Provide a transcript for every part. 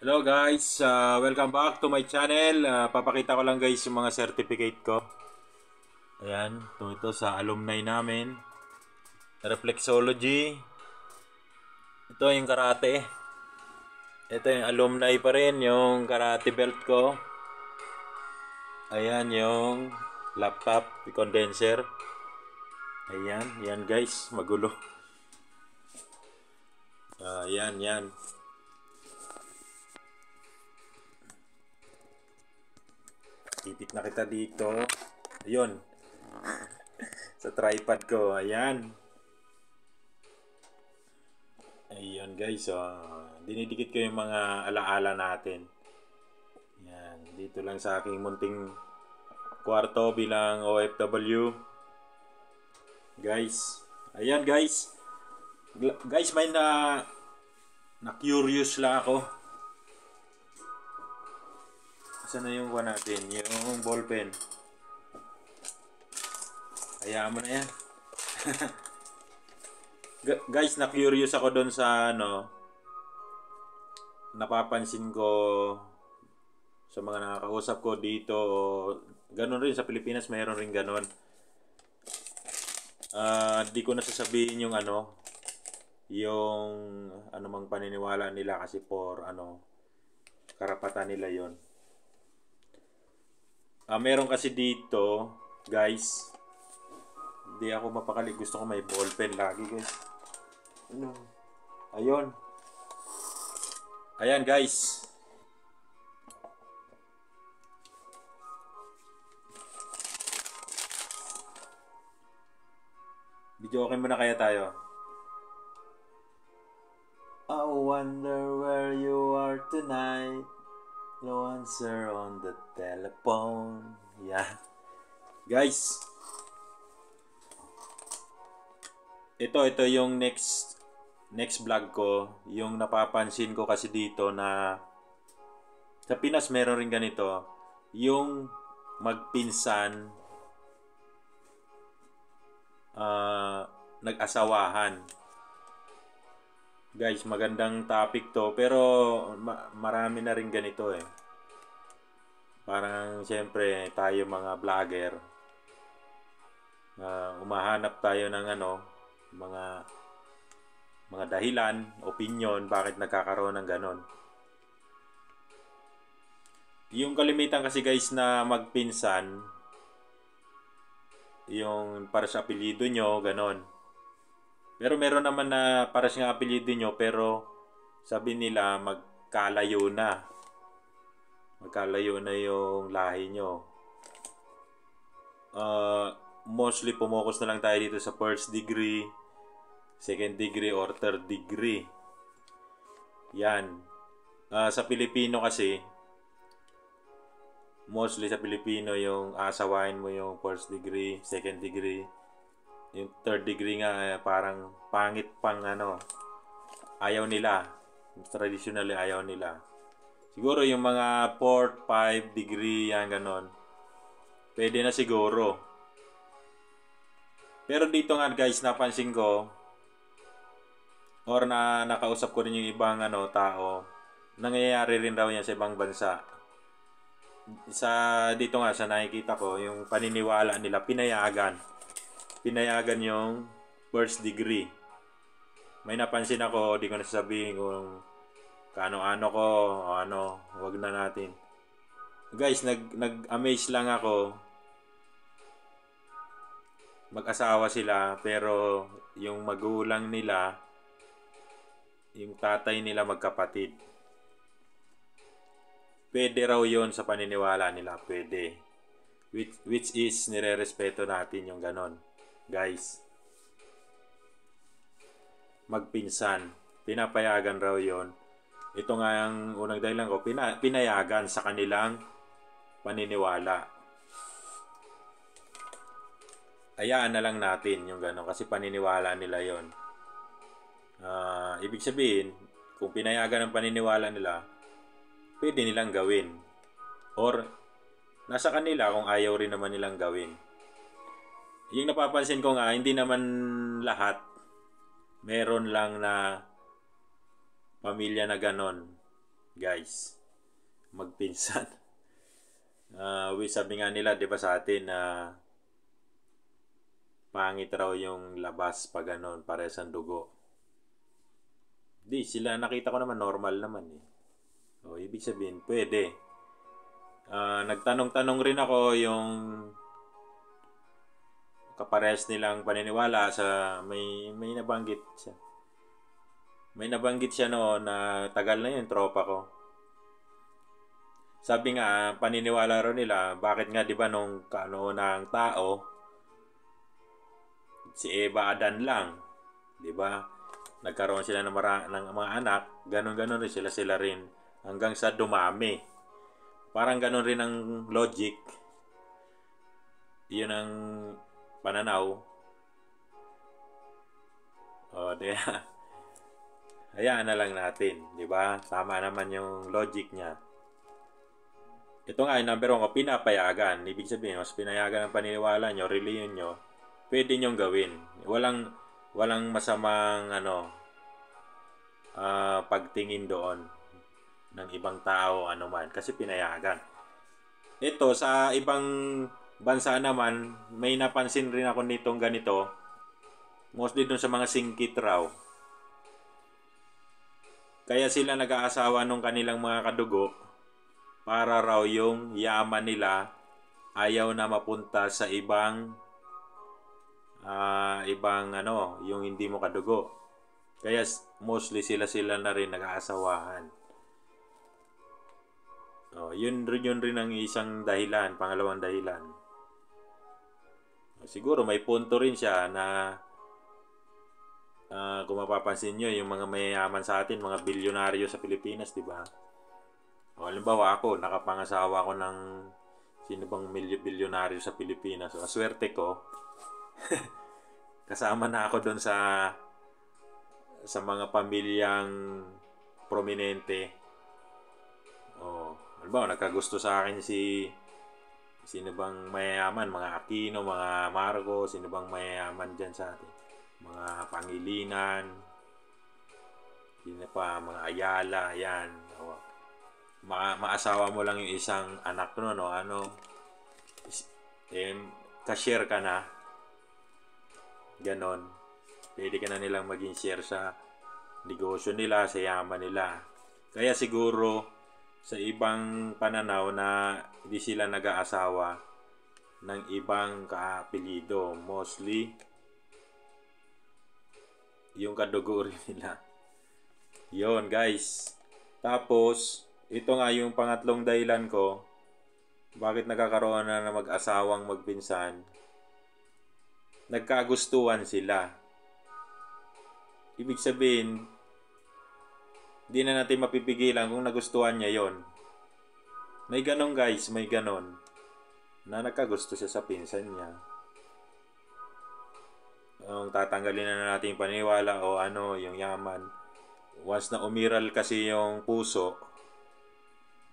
Hello guys, uh, welcome back to my channel. Uh, papakita ko lang guys yung mga certificate ko. Ayan, ito, ito sa alumni namin. Reflexology. Ito yung karate. Ito yung alumni pa rin, yung karate belt ko. Ayan yung laptop, condenser. Ayan, yan guys, magulo. Uh, yan, yan. Tipit na kita dito. Ayun. Sa tripod ko. Ayan. Ayun guys. Oh. Dinidikit ko yung mga alaala natin. Yan. Dito lang sa aking munting kwarto bilang OFW. Guys. Ayan guys. Guys, may na na curious lang ako. Saan na yung kuha natin? Yung ballpen. Hayaan mo na yan. Guys, na-curious ako doon sa ano, napapansin ko sa mga nakakausap ko dito, ganun rin sa Pilipinas, mayroon rin ganun. Uh, di ko nasasabihin yung ano, yung anumang paniniwala nila kasi for ano, karapatan nila yon Uh, meron kasi dito, guys. Hindi ako mapakali. Gusto ko may ballpen lagi, guys. Ano? Ayun. Ayan, guys. Video okay muna kaya tayo. I wonder where you are tonight. No answer on the telephone. Yeah. Guys. Ito, ito yung next next vlog ko. Yung napapansin ko kasi dito na sa Pinas meron rin ganito. Yung magpinsan uh, nag-asawahan Guys, magandang topic to pero ma- marami na rin ganito eh. Parang siyempre tayo mga vlogger uh, umahanap tayo ng ano, mga mga dahilan, opinion bakit nagkakaroon ng ganon. Yung kalimitan kasi guys na magpinsan, yung para sa apelyido nyo, ganon pero meron naman na para siyang apelyido nyo pero sabi nila magkalayo na. Magkalayo na yung lahi nyo. Uh, mostly pumokus na lang tayo dito sa first degree, second degree, or third degree. Yan. Uh, sa Pilipino kasi, mostly sa Pilipino yung asawain mo yung first degree, second degree, yung third degree nga eh, parang pangit pang ano ayaw nila. Traditionally ayaw nila. Siguro yung mga 4 5 degree yan ganon. Pwede na siguro. Pero dito nga guys napansin ko or na nakausap ko rin yung ibang ano tao nangyayari rin raw yan sa ibang bansa. Sa dito nga sa nakikita ko yung paniniwala nila pinayagan pinayagan yung first degree. May napansin ako, di ko nasasabihin kung kaano-ano ko o ano, wag na natin. Guys, nag nag-amaze lang ako. Mag-asawa sila pero yung magulang nila yung tatay nila magkapatid. Pwede raw yon sa paniniwala nila, pwede. Which, which is nire-respeto natin yung ganon guys. Magpinsan. Pinapayagan raw yon. Ito nga ang unang dahilan ko, pina, pinayagan sa kanilang paniniwala. Hayaan na lang natin yung gano'n kasi paniniwala nila yon. Uh, ibig sabihin, kung pinayagan ang paniniwala nila, pwede nilang gawin. Or, nasa kanila kung ayaw rin naman nilang gawin yung napapansin ko nga, hindi naman lahat meron lang na pamilya na ganon. guys. Magpinsan. Uh, sabi nga nila, di ba sa atin na uh, pangit raw yung labas pag ganon, pare sa dugo. Di, sila nakita ko naman normal naman eh. O, ibig sabihin, pwede. Uh, nagtanong-tanong rin ako yung kapares nilang paniniwala sa may may nabanggit siya. May nabanggit siya noon na tagal na yun, tropa ko. Sabi nga, paniniwala rin nila, bakit nga 'di ba nung kaano ng tao si Eva Adan lang, 'di ba? Nagkaroon sila ng, mara- ng mga anak, ganun-ganun rin sila sila rin hanggang sa dumami. Parang ganun rin ang logic. Yun ang pananaw. O, di Hayaan na lang natin, di ba? Tama naman yung logic niya. Ito nga, yung number one ko, pinapayagan. Ibig sabihin, mas pinayagan ang paniniwala nyo, reliyon nyo, pwede nyong gawin. Walang, walang masamang, ano, uh, pagtingin doon ng ibang tao, ano man, kasi pinayagan. Ito, sa ibang bansa naman, may napansin rin ako nitong ganito, mostly doon sa mga singkit raw. Kaya sila nag-aasawa nung kanilang mga kadugo para raw yung yaman nila ayaw na mapunta sa ibang uh, ibang ano, yung hindi mo kadugo. Kaya mostly sila sila na rin nag-aasawahan. Oh, yun yun rin ang isang dahilan, pangalawang dahilan. Siguro may punto rin siya na uh, kung mapapansin nyo, yung mga mayayaman sa atin, mga bilyonaryo sa Pilipinas, di ba? O, halimbawa ako, nakapangasawa ko ng sino bang bilyonaryo sa Pilipinas. So, swerte ko, kasama na ako doon sa sa mga pamilyang prominente. Oh, halimbawa, nagkagusto sa akin si sino bang mayayaman, mga Aquino, mga Marco, sino bang mayayaman dyan sa atin? Mga Pangilinan, sino pa, mga Ayala, yan. Ma maasawa mo lang yung isang anak no, no, ano, eh, cashier ka na, ganon. Pwede ka na nilang maging share sa negosyo nila, sa yaman nila. Kaya siguro, sa ibang pananaw na hindi sila nag-aasawa ng ibang kaapelido. Mostly, yung kadugo rin nila. Yon guys. Tapos, ito nga yung pangatlong dahilan ko bakit nagkakaroon na ng mag-asawang magpinsan. Nagkagustuhan sila. Ibig sabihin, hindi na natin mapipigilan kung nagustuhan niya yon. May ganon guys, may ganon. Na nagkagusto siya sa pinsan niya. Ang tatanggalin na natin yung paniwala o ano, yung yaman. Once na umiral kasi yung puso,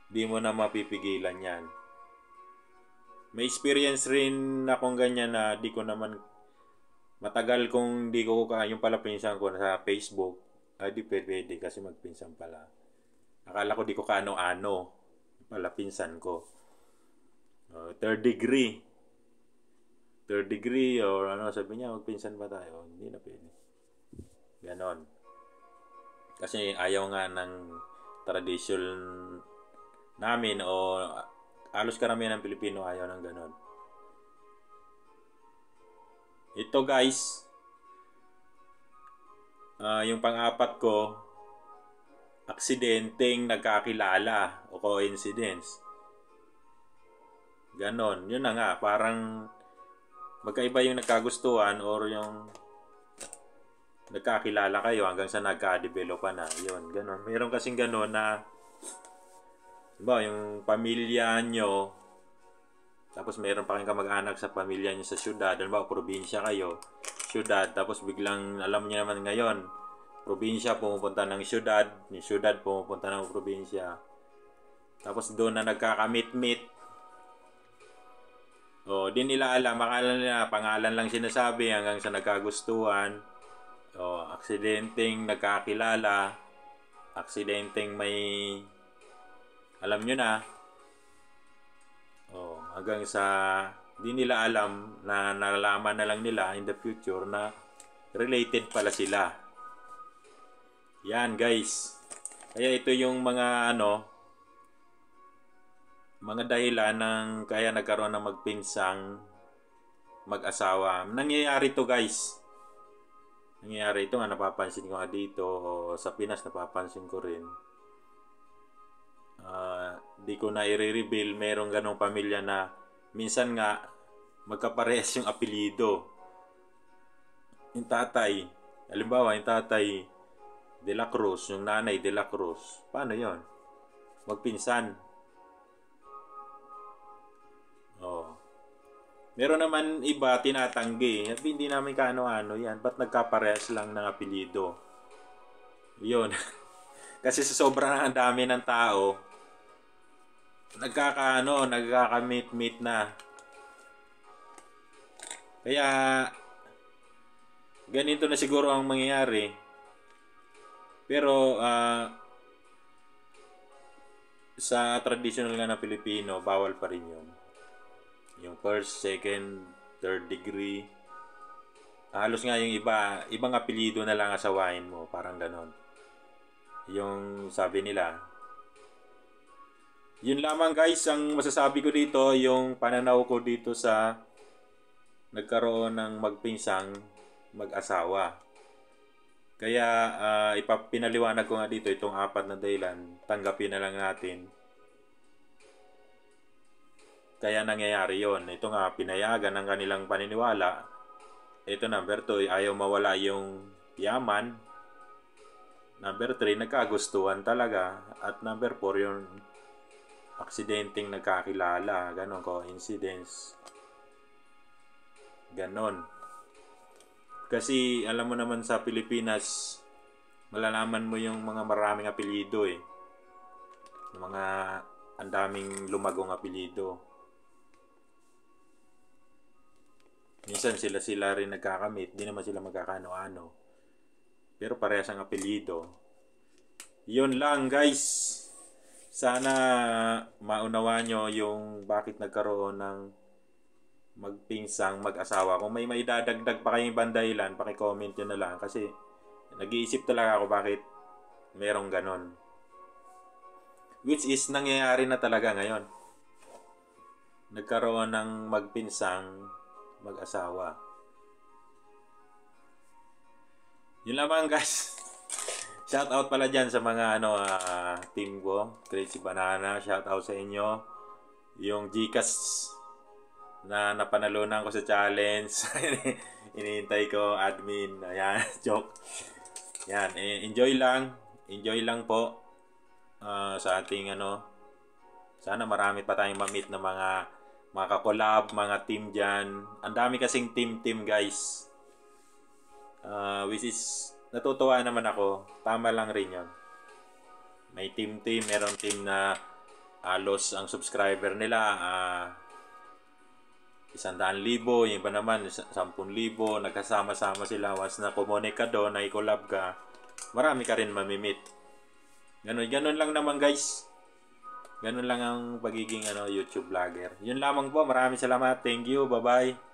di mo na mapipigilan yan. May experience rin akong ganyan na di ko naman matagal kung di ko yung pala pinsan ko sa Facebook ay, di pwede kasi magpinsan pala. Akala ko di ko kaano-ano. Pala pinsan ko. Uh, third degree. Third degree or ano, sabi niya, magpinsan ba tayo? Hindi na pwede. Ganon. Kasi ayaw nga ng tradition namin o halos karamihan ng Pilipino ayaw ng ganon. Ito guys, Uh, yung pang-apat ko, aksidenteng nagkakilala o coincidence. Ganon. Yun na nga. Parang magkaiba yung nagkagustuhan or yung nagkakilala kayo hanggang sa nagka-develop na. Yun, ganon. Mayroon kasing ganon na ba yung pamilya nyo tapos mayroon pa kayong kamag-anak sa pamilya nyo sa syudad, ba probinsya kayo, syudad, tapos biglang, alam niyo naman ngayon, probinsya pumupunta ng syudad, yung syudad pumupunta ng probinsya. Tapos doon na nagkakamit-mit. O, di nila alam, akala nila, pangalan lang sinasabi hanggang sa nagkagustuhan. O, aksidenteng nagkakilala, aksidenteng may Alam nyo na. Oh, hanggang sa di nila alam na nalalaman na lang nila in the future na related pala sila. Yan guys. Kaya ito yung mga ano mga dahilan ng kaya nagkaroon ng magpinsang mag-asawa. Nangyayari to guys. Nangyayari ito nga napapansin ko nga dito sa Pinas napapansin ko rin. Uh, di ko na i-reveal merong ganong pamilya na minsan nga magkaparehas yung apelido. Yung tatay, halimbawa yung tatay De La Cruz, yung nanay De La Cruz, paano yon? Magpinsan. Oh. Meron naman iba tinatanggi. At hindi namin kaano-ano yan. Ba't nagkaparehas lang ng apelido? Yun. Kasi sa sobrang dami ng tao, nagkakaano, nagkakamit-meet na. Kaya, ganito na siguro ang mangyayari. Pero, uh, sa traditional nga na Pilipino, bawal pa rin yun. Yung first, second, third degree. Halos nga yung iba, ibang apelido na lang asawain mo, parang ganon. Yung sabi nila, yun lamang guys, ang masasabi ko dito, yung pananaw ko dito sa nagkaroon ng magpinsang mag-asawa. Kaya uh, ipapinaliwanag ko nga dito itong apat na dahilan, tanggapin na lang natin. Kaya nangyayari yon Ito nga, pinayagan ng kanilang paniniwala. Ito number 2, ayaw mawala yung yaman. Number 3, nagkagustuhan talaga. At number 4, yung aksidenteng nagkakilala, ganon, coincidence. Ganon. Kasi alam mo naman sa Pilipinas, malalaman mo yung mga maraming apelido eh. Yung mga ang daming lumagong apelido. Minsan sila-sila rin nagkakamit, di naman sila magkakano-ano. Pero parehas ang apelido. Yun lang guys sana maunawa nyo yung bakit nagkaroon ng magpinsang mag-asawa. Kung may maidadagdag pa kayong ibang dahilan, pakicomment nyo na lang. Kasi nag-iisip talaga ako bakit merong ganon. Which is nangyayari na talaga ngayon. Nagkaroon ng magpinsang mag-asawa. Yun lamang guys. Shout out pala dyan sa mga ano uh, team ko. Crazy Banana, shout out sa inyo. Yung Gcash na napanalunan ko sa challenge. Iniintay ko admin. Ayan, joke. Yan, eh, enjoy lang. Enjoy lang po uh, sa ating ano. Sana marami pa tayong ma-meet na mga mga kakolab, mga team dyan. Ang dami kasing team-team guys. Uh, which is natutuwa naman ako. Tama lang rin yun. May team-team, meron team na alos ang subscriber nila. Uh, isang daan libo, yung iba naman, sampun libo, nagkasama-sama sila. Once na kumunik ka doon, na i-collab ka, marami ka rin mamimit. Ganon, ganon lang naman guys. Ganon lang ang pagiging ano, YouTube vlogger. Yun lamang po. Maraming salamat. Thank you. Bye-bye.